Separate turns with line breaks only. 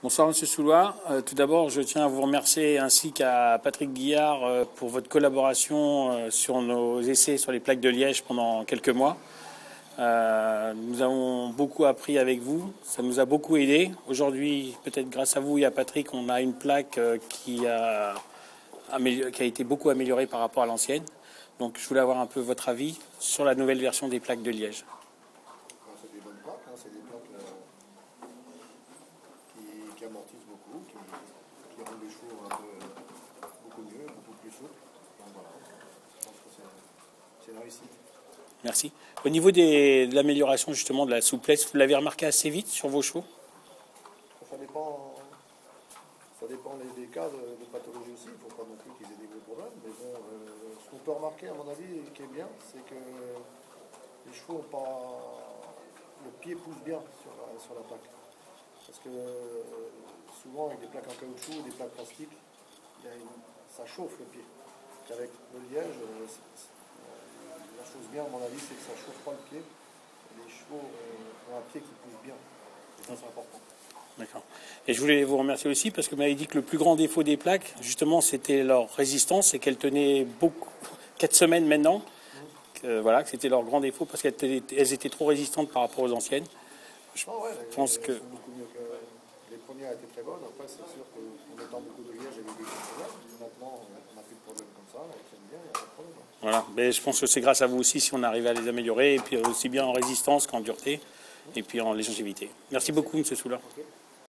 Bonsoir Monsieur Soulois. Euh, tout d'abord, je tiens à vous remercier ainsi qu'à Patrick Guillard euh, pour votre collaboration euh, sur nos essais sur les plaques de Liège pendant quelques mois. nous avons beaucoup appris avec vous, ça nous a beaucoup aidé. Aujourd'hui, peut-être grâce à vous et à Patrick, on a une plaque qui a, été beaucoup améliorée par rapport à l'ancienne. Donc je voulais avoir un peu votre avis sur la nouvelle version des plaques de Liège.
Amortissent beaucoup, qui, qui rendent les chevaux un peu, beaucoup mieux, beaucoup plus souples. Donc voilà, je pense que c'est une réussite.
Merci. Au niveau des, de l'amélioration justement de la souplesse, vous l'avez remarqué assez vite sur vos chevaux?
Ça dépend, ça dépend des, des cas de, de, pathologie aussi. Il ne faut pas non plus qu'ils aient des gros problèmes. Mais bon, euh, ce qu'on peut remarquer, à mon avis, qui est bien, c'est que les chevaux ont pas. Le pied pousse bien sur la, sur la plaque. Parce que souvent, avec des plaques en caoutchouc ou des plaques plastiques, ça chauffe le pied. Avec le liège, euh, euh, la chose bien, à mon avis, c'est que ça ne chauffe pas le pied. Les chevaux ont un pied qui pousse bien. Et ça, c'est important.
D'accord. Et je voulais vous remercier aussi parce que vous m'avez dit que le plus grand défaut des plaques, justement, c'était leur résistance et qu'elles tenaient beaucoup, 4 semaines maintenant. Voilà, que c'était leur grand défaut parce qu'elles étaient trop résistantes par rapport aux anciennes.
Je ah ouais, pense que. Beaucoup bonnes. Après, c'est sûr qu'en mettant beaucoup de liège, j'avais des problèmes. Maintenant, on n'a plus de problème comme ça. Elles tiennent bien, il n'y a pas de problème.
Voilà. Mais je pense que c'est grâce à vous aussi si on arrive à les améliorer. Et puis aussi bien en résistance qu'en dureté. Et puis en longévité. Merci beaucoup, M. Soula. Okay.